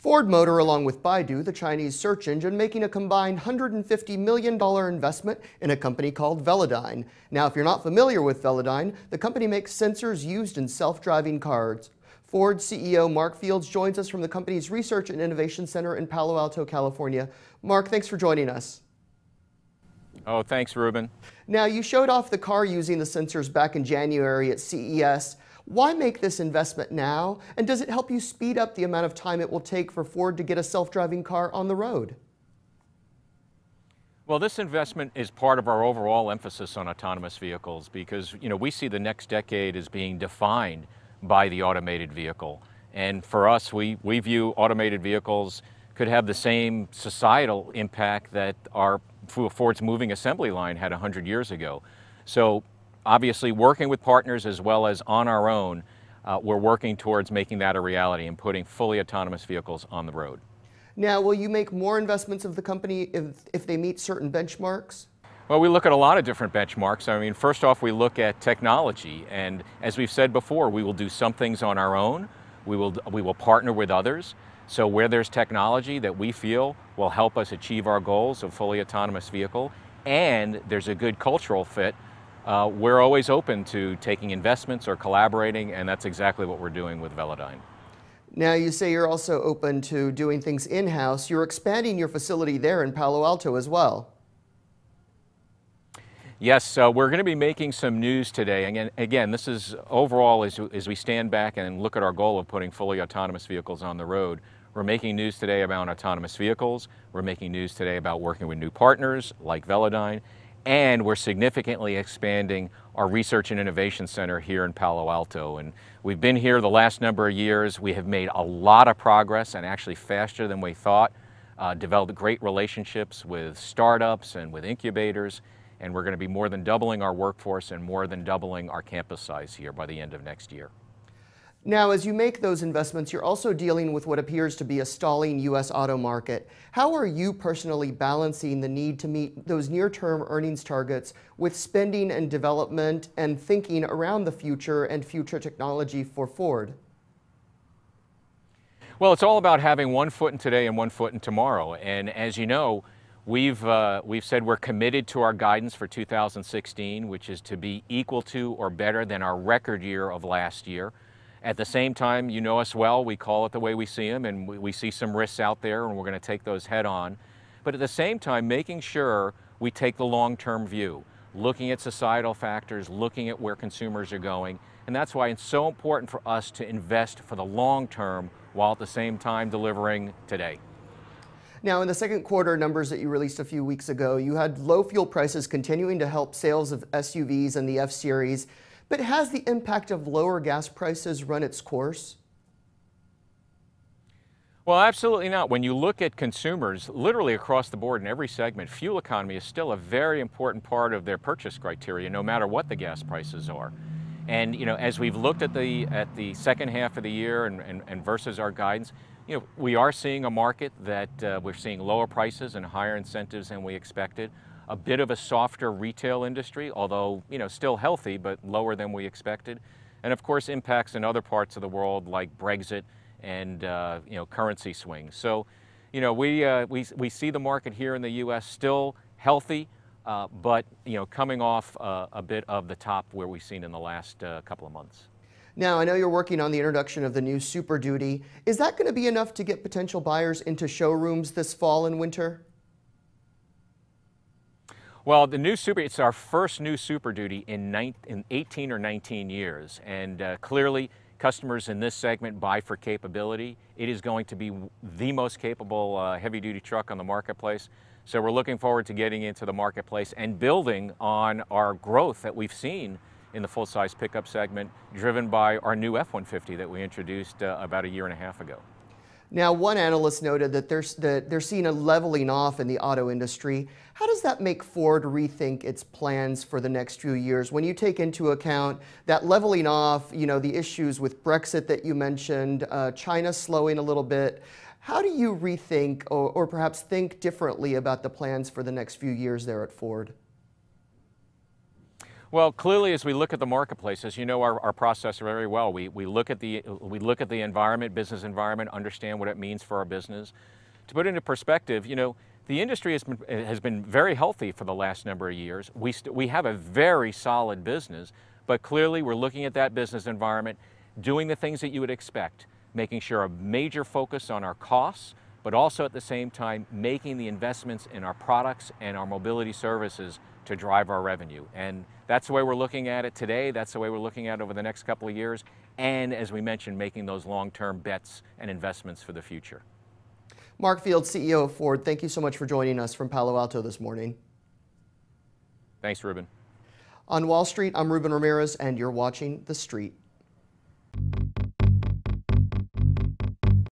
Ford Motor, along with Baidu, the Chinese search engine, making a combined $150 million investment in a company called Velodyne. Now, if you're not familiar with Velodyne, the company makes sensors used in self-driving cars. Ford CEO Mark Fields joins us from the company's Research and Innovation Center in Palo Alto, California. Mark, thanks for joining us. Oh, thanks, Ruben. Now, you showed off the car using the sensors back in January at CES. Why make this investment now? And does it help you speed up the amount of time it will take for Ford to get a self-driving car on the road? Well, this investment is part of our overall emphasis on autonomous vehicles because, you know, we see the next decade as being defined by the automated vehicle. And for us, we, we view automated vehicles could have the same societal impact that our Ford's moving assembly line had 100 years ago. So obviously working with partners as well as on our own, uh, we're working towards making that a reality and putting fully autonomous vehicles on the road. Now, will you make more investments of the company if, if they meet certain benchmarks? Well, we look at a lot of different benchmarks. I mean, first off, we look at technology. And as we've said before, we will do some things on our own. We will, we will partner with others. So where there's technology that we feel will help us achieve our goals of fully autonomous vehicle, and there's a good cultural fit, uh, we're always open to taking investments or collaborating, and that's exactly what we're doing with Velodyne. Now, you say you're also open to doing things in-house. You're expanding your facility there in Palo Alto as well. Yes, uh, we're going to be making some news today. Again, again this is overall as, as we stand back and look at our goal of putting fully autonomous vehicles on the road. We're making news today about autonomous vehicles. We're making news today about working with new partners like Velodyne and we're significantly expanding our Research and Innovation Center here in Palo Alto. And we've been here the last number of years. We have made a lot of progress and actually faster than we thought. Uh, developed great relationships with startups and with incubators. And we're going to be more than doubling our workforce and more than doubling our campus size here by the end of next year. Now, as you make those investments, you're also dealing with what appears to be a stalling U.S. auto market. How are you personally balancing the need to meet those near-term earnings targets with spending and development and thinking around the future and future technology for Ford? Well, it's all about having one foot in today and one foot in tomorrow. And as you know, we've, uh, we've said we're committed to our guidance for 2016, which is to be equal to or better than our record year of last year. At the same time, you know us well, we call it the way we see them, and we, we see some risks out there, and we're going to take those head on. But at the same time, making sure we take the long-term view, looking at societal factors, looking at where consumers are going, and that's why it's so important for us to invest for the long term while at the same time delivering today. Now, in the second quarter numbers that you released a few weeks ago, you had low fuel prices continuing to help sales of SUVs and the F-Series. But has the impact of lower gas prices run its course? Well, absolutely not. When you look at consumers, literally across the board in every segment, fuel economy is still a very important part of their purchase criteria, no matter what the gas prices are. And you know, as we've looked at the at the second half of the year and, and, and versus our guidance, you know, we are seeing a market that uh, we're seeing lower prices and higher incentives than we expected a bit of a softer retail industry, although you know still healthy but lower than we expected, and of course impacts in other parts of the world like Brexit and uh, you know currency swings. So, you know we uh, we we see the market here in the U.S. still healthy, uh, but you know coming off uh, a bit of the top where we've seen in the last uh, couple of months. Now, I know you're working on the introduction of the new Super Duty. Is that going to be enough to get potential buyers into showrooms this fall and winter? Well, the new Super, it's our first new Super Duty in, in 18 or 19 years. And uh, clearly, customers in this segment buy for capability. It is going to be the most capable uh, heavy-duty truck on the marketplace. So we're looking forward to getting into the marketplace and building on our growth that we've seen in the full-size pickup segment, driven by our new F-150 that we introduced uh, about a year and a half ago. Now, one analyst noted that they're, that they're seeing a leveling off in the auto industry. How does that make Ford rethink its plans for the next few years when you take into account that leveling off, you know, the issues with Brexit that you mentioned, uh, China slowing a little bit? How do you rethink or, or perhaps think differently about the plans for the next few years there at Ford? Well, clearly, as we look at the marketplace, as you know our, our process very well, we, we, look at the, we look at the environment, business environment, understand what it means for our business. To put into perspective, you know, the industry has been, has been very healthy for the last number of years. We, we have a very solid business, but clearly we're looking at that business environment, doing the things that you would expect, making sure a major focus on our costs, but also at the same time making the investments in our products and our mobility services to drive our revenue. And that's the way we're looking at it today. That's the way we're looking at it over the next couple of years. And as we mentioned, making those long-term bets and investments for the future. Mark Fields, CEO of Ford, thank you so much for joining us from Palo Alto this morning. Thanks, Ruben. On Wall Street, I'm Ruben Ramirez, and you're watching The Street.